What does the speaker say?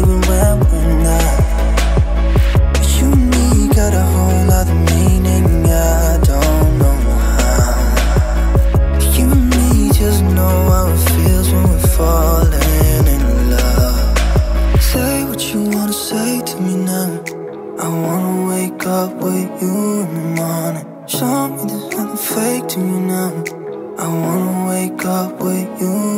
even when we're not. But you and me got a whole other meaning. I don't know how. You and me just know how it feels when we're falling in love. Say what you wanna say to me now. I wanna wake up with you in the morning. Show me there's nothing fake to you now. I wanna wake up with you.